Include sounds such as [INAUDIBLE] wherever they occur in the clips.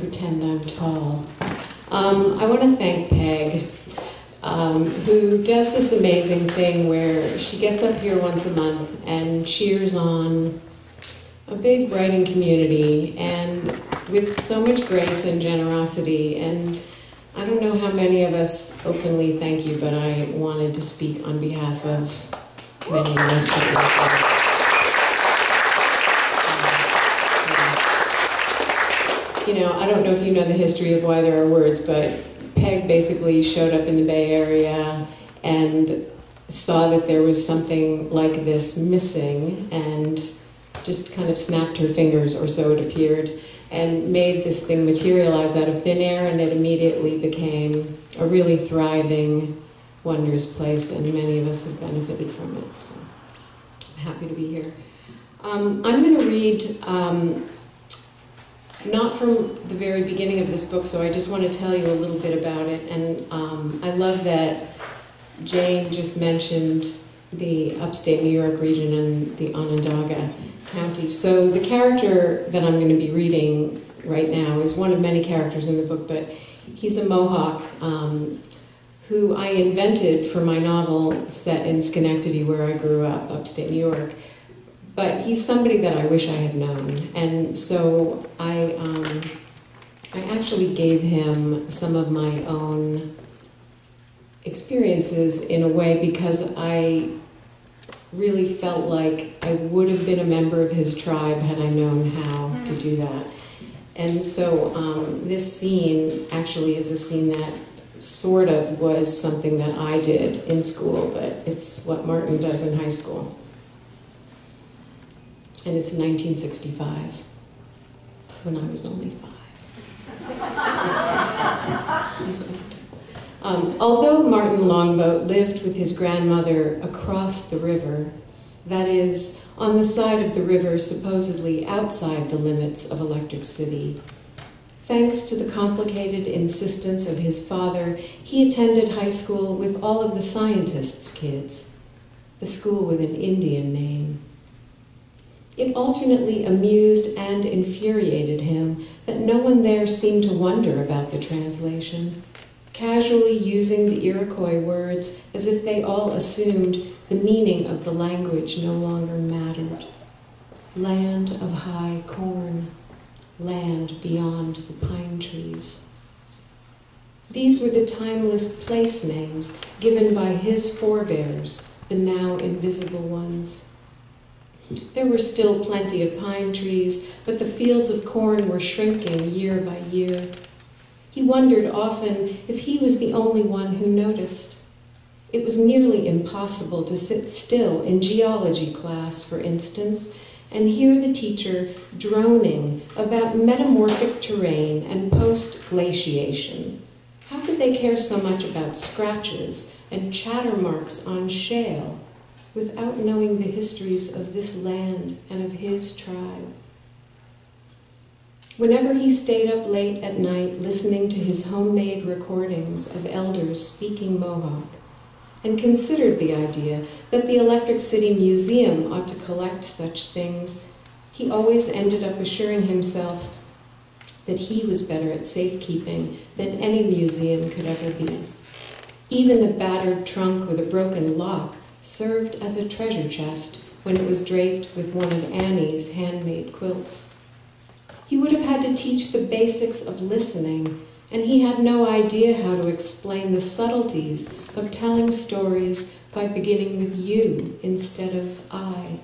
pretend I'm tall. Um, I want to thank Peg, um, who does this amazing thing where she gets up here once a month and cheers on a big writing community and with so much grace and generosity. And I don't know how many of us openly thank you, but I wanted to speak on behalf of many of us. You know, I don't know if you know the history of why there are words, but Peg basically showed up in the Bay Area and saw that there was something like this missing and just kind of snapped her fingers, or so it appeared, and made this thing materialize out of thin air, and it immediately became a really thriving, wondrous place, and many of us have benefited from it. So I'm happy to be here. Um, I'm going to read um, not from the very beginning of this book, so I just want to tell you a little bit about it. And um, I love that Jane just mentioned the upstate New York region and the Onondaga County. So the character that I'm going to be reading right now is one of many characters in the book, but he's a Mohawk um, who I invented for my novel set in Schenectady, where I grew up, upstate New York. But he's somebody that I wish I had known. And so I, um, I actually gave him some of my own experiences in a way because I really felt like I would have been a member of his tribe had I known how to do that. And so um, this scene actually is a scene that sort of was something that I did in school, but it's what Martin does in high school and it's 1965 when I was only five. [LAUGHS] um, although Martin Longboat lived with his grandmother across the river, that is, on the side of the river supposedly outside the limits of Electric City, Thanks to the complicated insistence of his father, he attended high school with all of the scientists' kids, the school with an Indian name. It alternately amused and infuriated him that no one there seemed to wonder about the translation, casually using the Iroquois words as if they all assumed the meaning of the language no longer mattered. Land of high corn, land beyond the pine trees. These were the timeless place names given by his forebears, the now invisible ones. There were still plenty of pine trees, but the fields of corn were shrinking year by year. He wondered often if he was the only one who noticed. It was nearly impossible to sit still in geology class, for instance, and hear the teacher droning about metamorphic terrain and post-glaciation. How could they care so much about scratches and chatter marks on shale? Without knowing the histories of this land and of his tribe. Whenever he stayed up late at night listening to his homemade recordings of elders speaking Mohawk, and considered the idea that the Electric City Museum ought to collect such things, he always ended up assuring himself that he was better at safekeeping than any museum could ever be. Even the battered trunk with a broken lock served as a treasure chest when it was draped with one of Annie's handmade quilts. He would have had to teach the basics of listening, and he had no idea how to explain the subtleties of telling stories by beginning with you instead of I.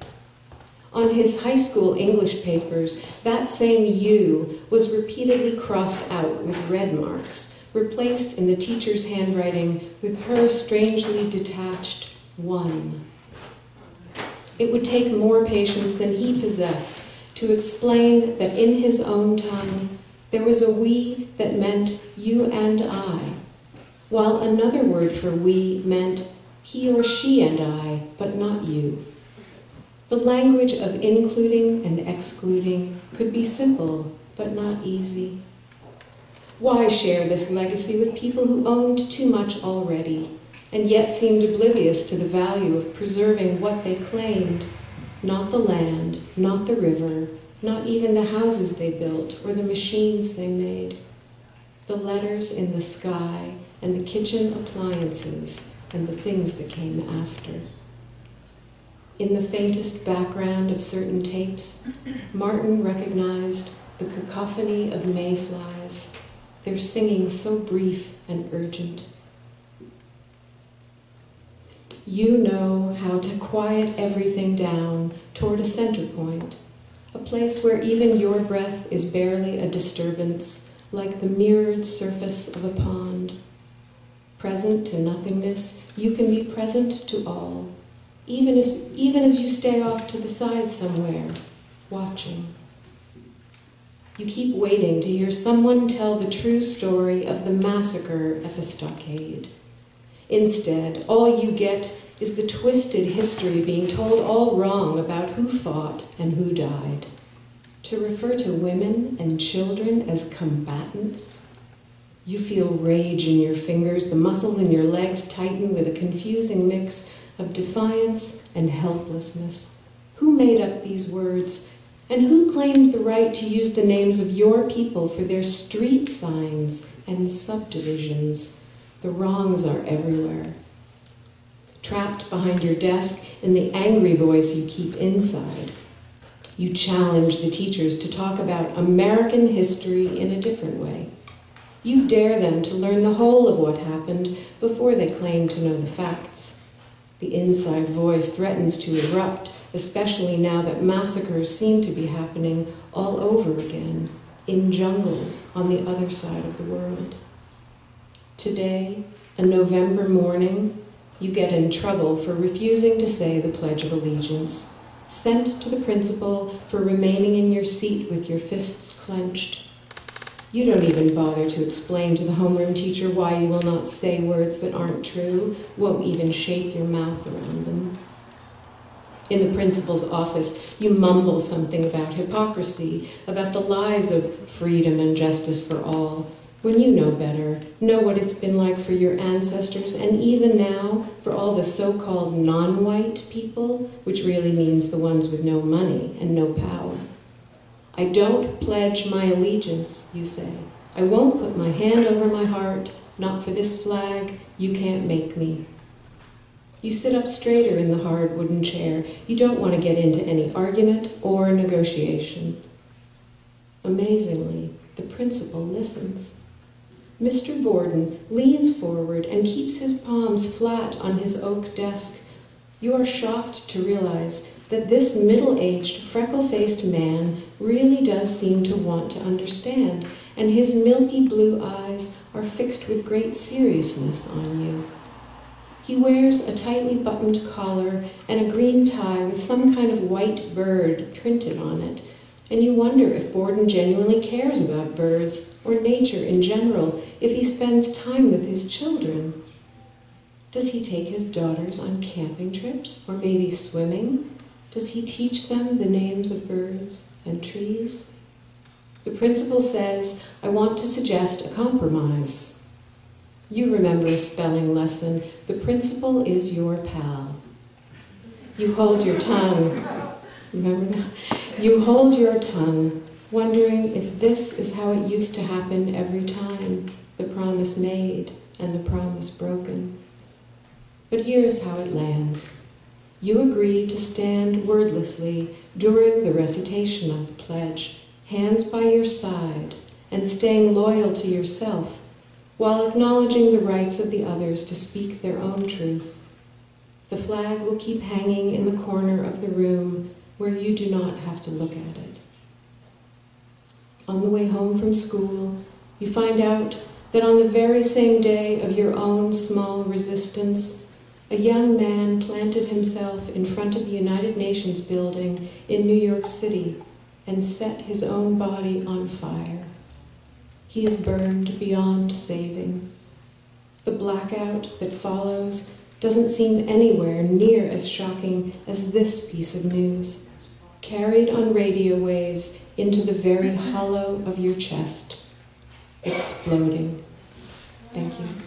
On his high school English papers, that same you was repeatedly crossed out with red marks, replaced in the teacher's handwriting with her strangely detached one. It would take more patience than he possessed to explain that in his own tongue there was a we that meant you and I, while another word for we meant he or she and I, but not you. The language of including and excluding could be simple, but not easy. Why share this legacy with people who owned too much already? And yet seemed oblivious to the value of preserving what they claimed not the land, not the river, not even the houses they built or the machines they made. The letters in the sky and the kitchen appliances and the things that came after. In the faintest background of certain tapes, Martin recognized the cacophony of mayflies, their singing so brief and urgent. You know how to quiet everything down toward a center point, a place where even your breath is barely a disturbance, like the mirrored surface of a pond. Present to nothingness, you can be present to all even as, even as you stay off to the side somewhere, watching. You keep waiting to hear someone tell the true story of the massacre at the stockade. Instead, all you get is the twisted history being told all wrong about who fought and who died. To refer to women and children as combatants, you feel rage in your fingers, the muscles in your legs tighten with a confusing mix of defiance and helplessness. Who made up these words? And who claimed the right to use the names of your people for their street signs and subdivisions? The wrongs are everywhere. Trapped behind your desk in the angry voice you keep inside, you challenge the teachers to talk about American history in a different way. You dare them to learn the whole of what happened before they claim to know the facts. The inside voice threatens to erupt, especially now that massacres seem to be happening all over again in jungles on the other side of the world. Today, a November morning, you get in trouble for refusing to say the Pledge of Allegiance, sent to the principal for remaining in your seat with your fists clenched, you don't even bother to explain to the homeroom teacher why you will not say words that aren't true, won't even shape your mouth around them. In the principal's office, you mumble something about hypocrisy, about the lies of freedom and justice for all, when you know better, know what it's been like for your ancestors, and even now for all the so called non white people, which really means the ones with no money and no power. I don't pledge my allegiance, you say. I won't put my hand over my heart, not for this flag, you can't make me. You sit up straighter in the hard wooden chair. You don't want to get into any argument or negotiation. Amazingly, the principal listens. Mr. Borden leans forward and keeps his palms flat on his oak desk. You are shocked to realize that this middle aged, freckle faced man really does seem to want to understand, and his milky blue eyes are fixed with great seriousness on you. He wears a tightly buttoned collar and a green tie with some kind of white bird printed on it, and you wonder if Borden genuinely cares about birds or nature in general, if he spends time with his children. Does he take his daughters on camping trips or maybe swimming? Does he teach them the names of birds and trees? The principal says, I want to suggest a compromise. You remember a spelling lesson. The principal is your pal. You hold your tongue. Remember that? You hold your tongue, wondering if this is how it used to happen every time, the promise made and the promise broken. But here's how it lands you agree to stand wordlessly during the recitation of the pledge, hands by your side, and staying loyal to yourself, while acknowledging the rights of the others to speak their own truth. The flag will keep hanging in the corner of the room where you do not have to look at it. On the way home from school, you find out that on the very same day of your own small resistance, a young man planted himself in front of the United Nations building in New York City and set his own body on fire. He is burned beyond saving. The blackout that follows doesn't seem anywhere near as shocking as this piece of news, carried on radio waves into the very hollow of your chest, exploding. Thank you.